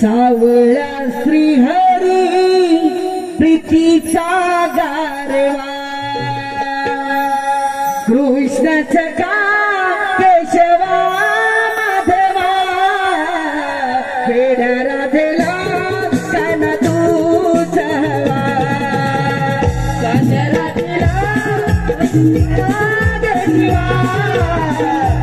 सावळ्या श्रीहरी प्रीतीचा गारवा कृष्ण का केशवा माधवा। वेड्या राधेला कन तूच हवा। राधेला